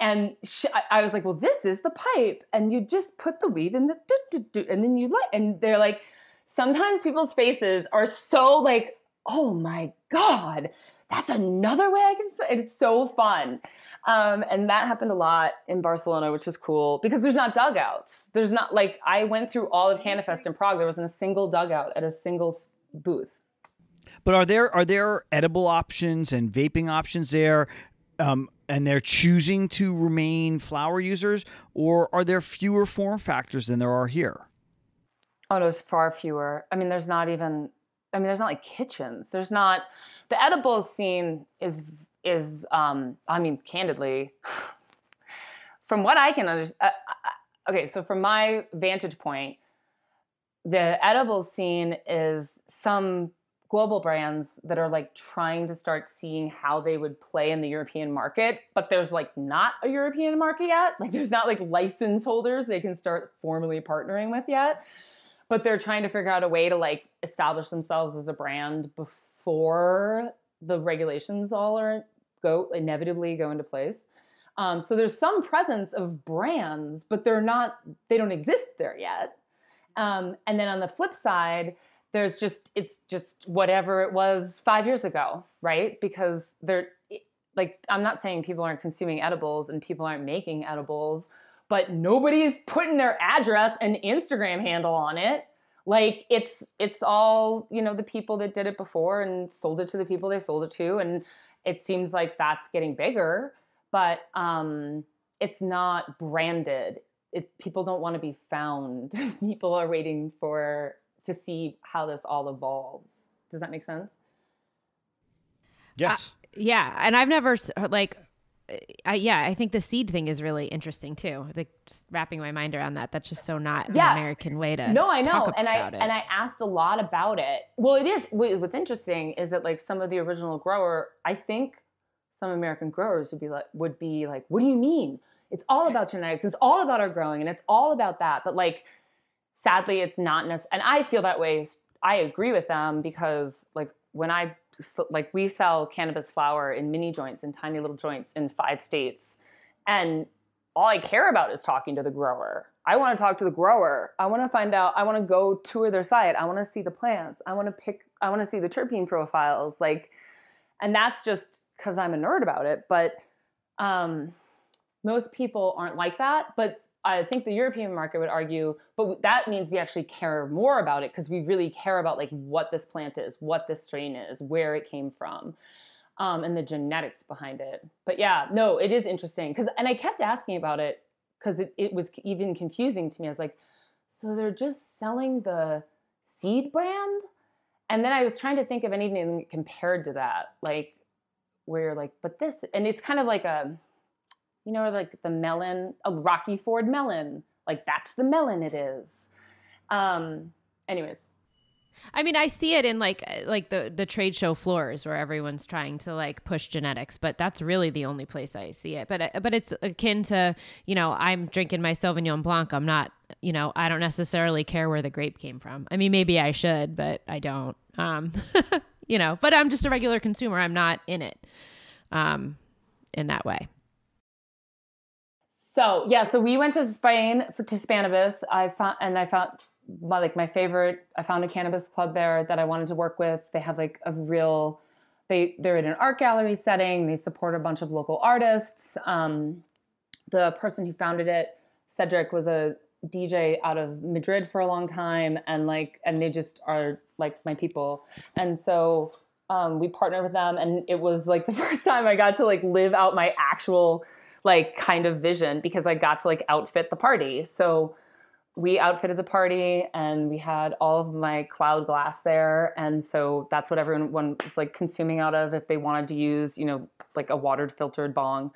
And she, I, I, was like, well, this is the pipe. And you just put the weed in the, do, do, do, and then you light. And they're like, sometimes people's faces are so like, oh my God, that's another way I can, and it's so fun. Um, and that happened a lot in Barcelona, which was cool because there's not dugouts. There's not like, I went through all of CannaFest in Prague. There wasn't a single dugout at a single booth. But are there are there edible options and vaping options there? Um, and they're choosing to remain flower users, or are there fewer form factors than there are here? Oh, there's far fewer. I mean, there's not even. I mean, there's not like kitchens. There's not the edibles scene is is. Um, I mean, candidly, from what I can understand. Uh, uh, okay, so from my vantage point, the edibles scene is some global brands that are like trying to start seeing how they would play in the European market, but there's like not a European market yet. Like there's not like license holders they can start formally partnering with yet. But they're trying to figure out a way to like establish themselves as a brand before the regulations all are go inevitably go into place. Um, so there's some presence of brands, but they're not they don't exist there yet. Um, and then on the flip side, there's just it's just whatever it was five years ago right because they're like i'm not saying people aren't consuming edibles and people aren't making edibles but nobody's putting their address and instagram handle on it like it's it's all you know the people that did it before and sold it to the people they sold it to and it seems like that's getting bigger but um it's not branded it, people don't want to be found people are waiting for to see how this all evolves. Does that make sense? Yes. Uh, yeah, and I've never like uh, Uh, I, yeah, I think the seed thing is really interesting too. Like just wrapping my mind around that. That's just so not yeah. an American way to. No, I know, and I it. and I asked a lot about it. Well, it is. What's interesting is that like some of the original grower, I think some American growers would be like would be like, "What do you mean? It's all about genetics. It's all about our growing, and it's all about that." But like sadly it's not necessary and i feel that way i agree with them because like when i like we sell cannabis flower in mini joints in tiny little joints in five states. And all i care about is talking to the grower. I want to talk to the grower. I want to find out i want to go tour their site. I want to see the plants. I want to pick i want to see the terpene profiles like and that's just because i'm a nerd about it but um most people aren't like that but I think the European market would argue, but that means we actually care more about it because we really care about like what this plant is, what this strain is, where it came from, um, and the genetics behind it. But yeah, no, it is interesting because, and I kept asking about it because it, it was even confusing to me. I was like, so they're just selling the seed brand, and then I was trying to think of anything compared to that, like where you're like, but this, and it's kind of like a, you know, like the melon, a Rocky Ford melon. Like that's the melon it is. Um, anyways, I mean, I see it in like like the the trade show floors where everyone's trying to like push genetics, but that's really the only place I see it. But uh, but it's akin to you know I'm drinking my Sauvignon Blanc. I'm not you know I don't necessarily care where the grape came from. I mean, maybe I should, but I don't. Um, you know, but I'm just a regular consumer. I'm not in it, um, in that way. So yeah, so we went to Spain for to Spannabis. I found and I found my like my favorite i found a cannabis club there that i wanted to work with. They have like a real they they're in an art gallery setting. They support a bunch of local artists. Um, the person who founded it cedric was a dj out of madrid for a long time and like and they just are like my people. And so um, we partnered with them and it was like the first time i got to like live out my actual like kind of vision because i got to like outfit the party. So we outfitted the party and we had all of my cloud glass there. And so that's what everyone was like consuming out of if they wanted to use you know like a watered filtered bong.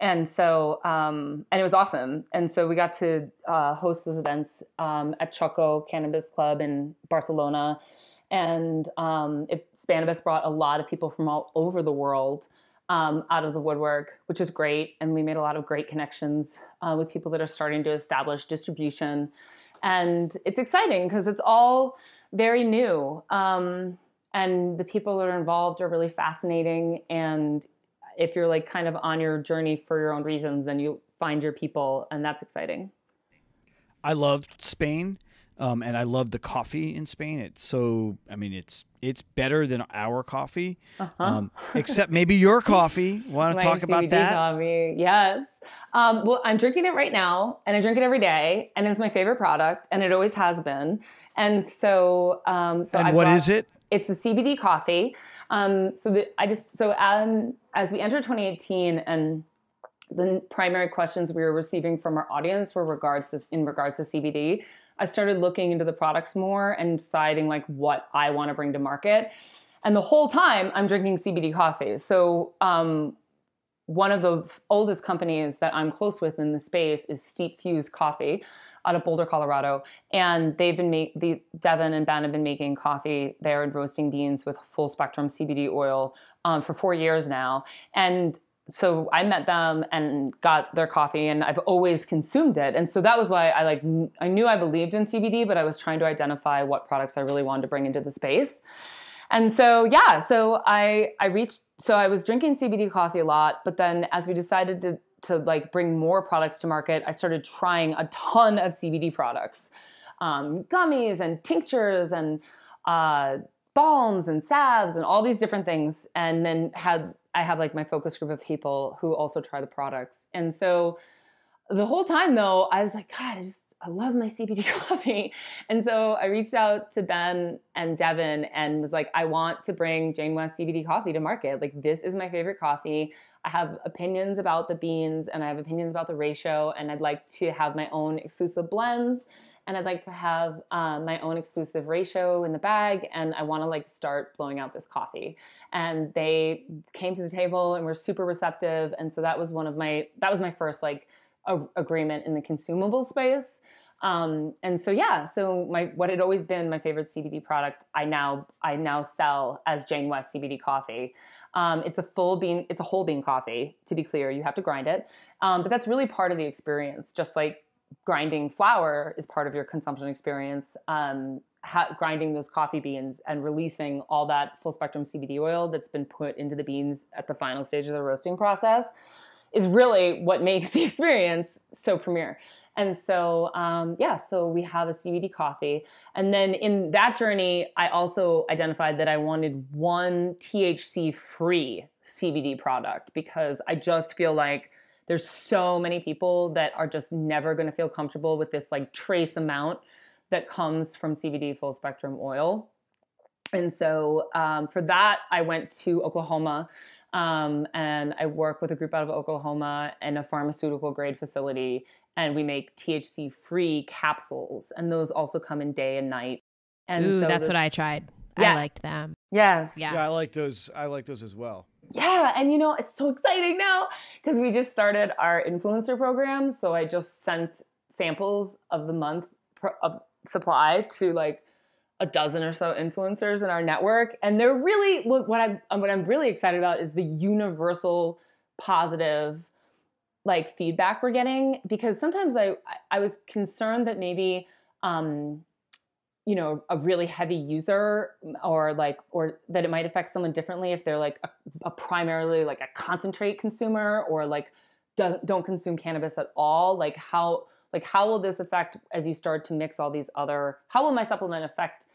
And so um, and it was awesome. And so we got to uh, host those events um, at choco cannabis club in barcelona. And um, it, Spannabis brought a lot of people from all over the world um, out of the woodwork, which is great. And we made a lot of great connections uh, with people that are starting to establish distribution. And it's exciting because it's all very new. Um, and the people that are involved are really fascinating. And if you're like kind of on your journey for your own reasons, then you find your people, and that's exciting. I loved Spain. Um, and I love the coffee in Spain. It's so, I mean, it's it's better than our coffee, uh-huh. um, except maybe your coffee. Want to talk about that? Coffee, yes. Um, well, I'm drinking it right now, and I drink it every day, and it's my favorite product, and it always has been. And so, um, so and I what bought, is it? It's a CBD coffee. Um, so that I just so as we entered 2018, and the primary questions we were receiving from our audience were regards to, in regards to CBD. I started looking into the products more and deciding like what I want to bring to market. And the whole time I'm drinking CBD coffee. So um, one of the oldest companies that I'm close with in the space is Steep Fuse Coffee out of Boulder, Colorado. And they've been making, the Devin and Ben have been making coffee there and roasting beans with full spectrum CBD oil um, for four years now. And so I met them and got their coffee and I've always consumed it. And so that was why I like I knew I believed in CBD, but I was trying to identify what products I really wanted to bring into the space. And so yeah, so I I reached so I was drinking CBD coffee a lot, but then as we decided to to like bring more products to market, I started trying a ton of CBD products. Um, gummies and tinctures and uh, balms and salves and all these different things and then had I have like my focus group of people who also try the products. And so the whole time though, I was like, God, I just I love my CBD coffee. And so I reached out to Ben and Devin and was like, I want to bring Jane West CBD coffee to market. Like this is my favorite coffee. I have opinions about the beans and I have opinions about the ratio and I'd like to have my own exclusive blends and I'd like to have um, my own exclusive ratio in the bag, and I want to like start blowing out this coffee. And they came to the table and were super receptive, and so that was one of my that was my first like a- agreement in the consumable space. Um, and so yeah, so my what had always been my favorite CBD product, I now I now sell as Jane West CBD coffee. Um, it's a full bean, it's a whole bean coffee. To be clear, you have to grind it, um, but that's really part of the experience. Just like grinding flour is part of your consumption experience. Um, ha- grinding those coffee beans and releasing all that full spectrum CBD oil that's been put into the beans at the final stage of the roasting process is really what makes the experience so premier. And so, um, yeah, so we have a CBD coffee. And then in that journey, I also identified that I wanted one THC free CBD product because I just feel like there's so many people that are just never going to feel comfortable with this like trace amount that comes from CBD full spectrum oil. And so um, for that, I went to Oklahoma um, and I work with a group out of Oklahoma in a pharmaceutical grade facility. And we make THC free capsules. And those also come in day and night. And Ooh, so that's the, what I tried. I liked them. Yes. Yeah. Yeah, I like those. I like those as well. Yeah, and you know, it's so exciting now because we just started our influencer program. So I just sent samples of the month of supply to like a dozen or so influencers in our network, and they're really what what I'm what I'm really excited about is the universal positive like feedback we're getting because sometimes I I was concerned that maybe um you know a really heavy user or like or that it might affect someone differently if they're like a, a primarily like a concentrate consumer or like doesn't don't consume cannabis at all like how like how will this affect as you start to mix all these other how will my supplement affect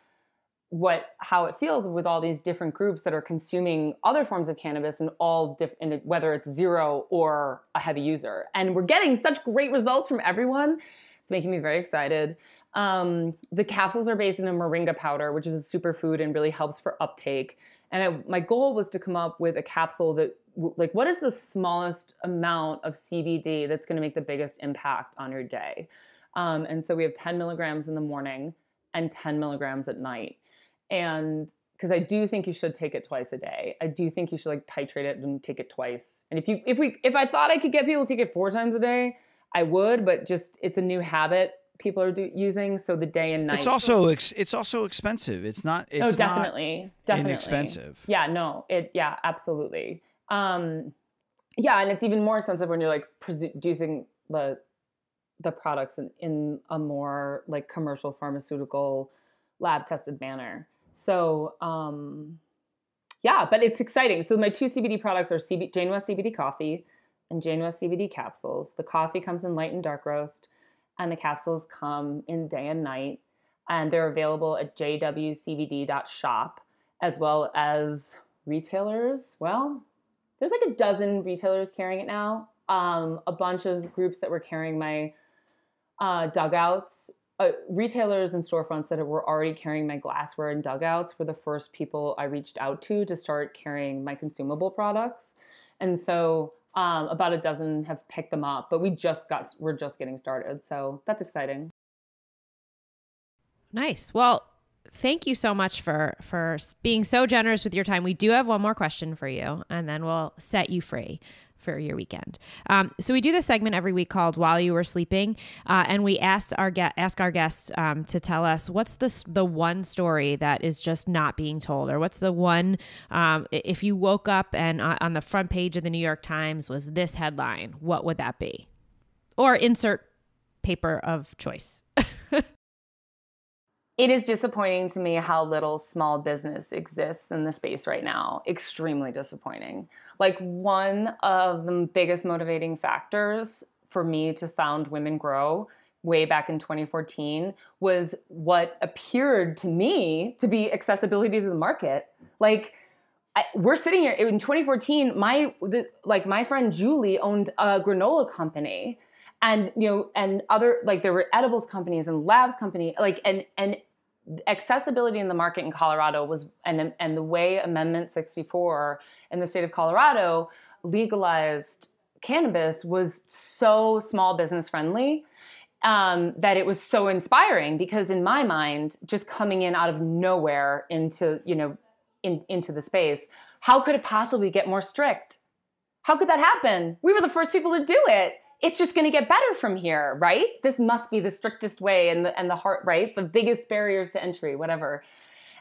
what how it feels with all these different groups that are consuming other forms of cannabis and all different whether it's zero or a heavy user? And we're getting such great results from everyone it's making me very excited um, the capsules are based in a moringa powder which is a superfood and really helps for uptake and I, my goal was to come up with a capsule that like what is the smallest amount of cbd that's going to make the biggest impact on your day um, and so we have 10 milligrams in the morning and 10 milligrams at night and because I do think you should take it twice a day. I do think you should like titrate it and take it twice. And if you if we if I thought I could get people to take it four times a day, I would, but just it's a new habit people are do, using, so the day and night. It's also ex- it's also expensive. It's not. It's oh, definitely, definitely inexpensive. Yeah, no, it yeah, absolutely. Um, yeah, and it's even more expensive when you're like producing the the products in, in a more like commercial pharmaceutical lab tested manner. So, um, yeah, but it's exciting. So my two CBD products are CB, Jane West CBD coffee and Jane CBD capsules. The coffee comes in light and dark roast, and the capsules come in day and night. And they're available at jwcbd.shop as well as retailers. Well, there's like a dozen retailers carrying it now. Um, a bunch of groups that were carrying my uh, dugouts uh, retailers and storefronts that were already carrying my glassware and dugouts were the first people I reached out to to start carrying my consumable products. And so um, about a dozen have picked them up, but we just got we're just getting started. So that's exciting. Nice. Well, thank you so much for for being so generous with your time. We do have one more question for you, and then we'll set you free for your weekend. Um, so we do this segment every week called "While You Were Sleeping," uh, and we ask our get ask our guests um, to tell us what's the the one story that is just not being told, or what's the one um, if you woke up and uh, on the front page of the New York Times was this headline, what would that be? Or insert paper of choice. It is disappointing to me how little small business exists in the space right now. Extremely disappointing. Like, one of the biggest motivating factors for me to found Women Grow way back in 2014 was what appeared to me to be accessibility to the market. Like, I, we're sitting here in 2014. My the, like my friend Julie owned a granola company, and you know and other like there were edibles companies and labs company like and and accessibility in the market in Colorado was and and the way amendment 64 in the state of Colorado legalized cannabis was so small business friendly um, that it was so inspiring because in my mind just coming in out of nowhere into you know in, into the space how could it possibly get more strict? How could that happen? We were the first people to do it it's just going to get better from here, right? This must be the strictest way and the and the heart, right? The biggest barriers to entry, whatever.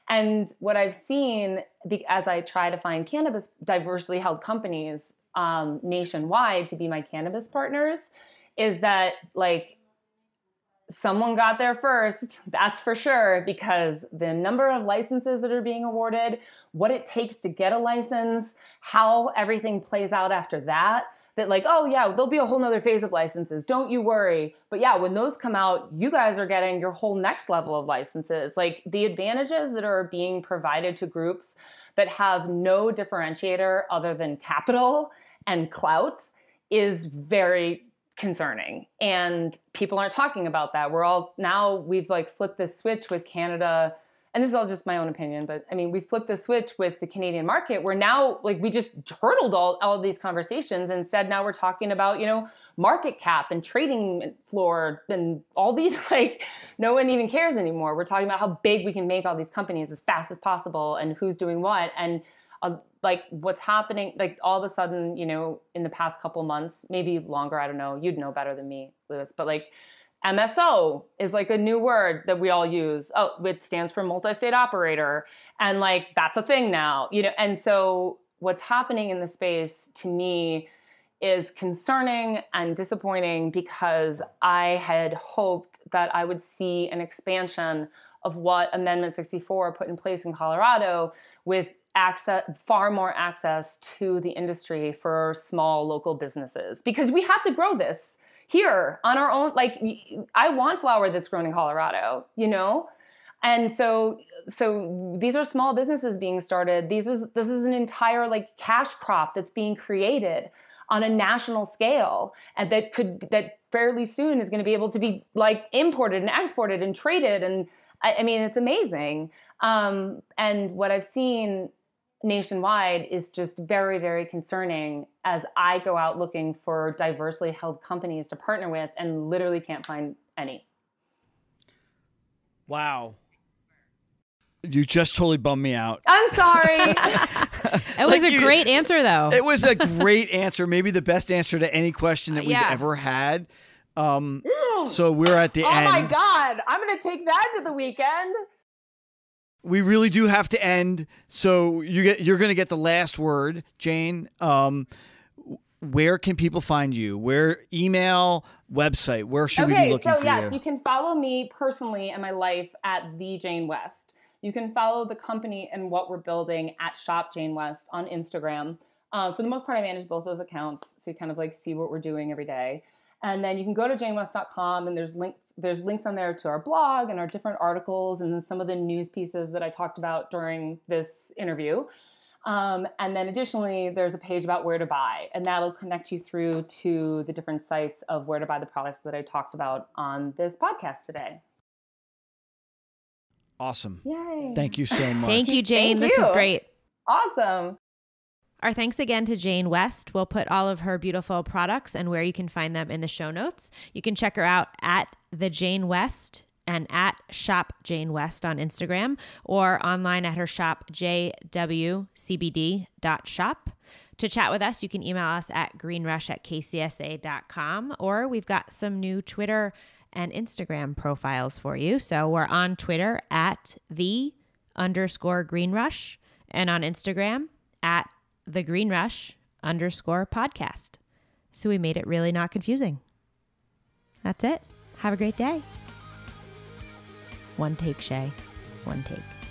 And what I've seen as I try to find cannabis diversely held companies um, nationwide to be my cannabis partners is that like someone got there first, that's for sure, because the number of licenses that are being awarded, what it takes to get a license, how everything plays out after that that like, oh yeah, there'll be a whole nother phase of licenses. Don't you worry. But yeah, when those come out, you guys are getting your whole next level of licenses. Like the advantages that are being provided to groups that have no differentiator other than capital and clout is very concerning. And people aren't talking about that. We're all now we've like flipped this switch with Canada and this is all just my own opinion, but I mean, we flipped the switch with the Canadian market where now, like, we just hurdled all, all these conversations. Instead, now we're talking about, you know, market cap and trading floor and all these, like, no one even cares anymore. We're talking about how big we can make all these companies as fast as possible and who's doing what. And uh, like, what's happening, like, all of a sudden, you know, in the past couple months, maybe longer, I don't know, you'd know better than me, Lewis, but like, MSO is like a new word that we all use. Oh, it stands for multi-state operator. And like that's a thing now, you know. And so what's happening in the space to me is concerning and disappointing because I had hoped that I would see an expansion of what Amendment 64 put in place in Colorado with access far more access to the industry for small local businesses because we have to grow this here on our own like i want flour that's grown in colorado you know? And so so these are small businesses being started. These is this is an entire like cash crop that's being created on a national scale and that could that fairly soon is going to be able to be like imported and exported and traded and i, I mean it's amazing. Um, and what i've seen nationwide is just very, very concerning as I go out looking for diversely held companies to partner with and literally can't find any. Wow. You just totally bummed me out. I'm sorry. it was Like a you- great answer, though. It was a great answer, maybe the best answer to any question that we've Yeah. ever had. Um, so we're at the Oh end. Oh my god, I'm gonna take that to the weekend. We really do have to end. So you get you're going to get the last word, Jane. Um, where can people find you? Where email, website? Where should we be okay, looking so for yes, you? you can follow me personally and my life at the Jane West. You can follow the company and what we're building at Shop Jane West on Instagram. Uh, for the most part, I manage both those accounts, so you kind of like see what we're doing every day. And then you can go to janewest.com and there's links there's links on there to our blog and our different articles and then some of the news pieces that I talked about during this interview. Um, and then additionally, there's a page about where to buy, and that'll connect you through to the different sites of where to buy the products that I talked about on this podcast today. awesome. Yay. Thank you so much. Thank you, Jane. Thank this was great. Awesome. Our thanks again to Jane West. We'll put all of her beautiful products and where you can find them in the show notes. You can check her out at the Jane West and at shop Jane West on Instagram or online at her shop jwcbd.shop. To chat with us, you can email us at greenrush at kcsa.com or we've got some new Twitter and Instagram profiles for you. So we're on Twitter at the underscore greenrush and on Instagram at the Green Rush underscore podcast. So we made it really not confusing. That's it. Have a great day. One take, Shay. One take.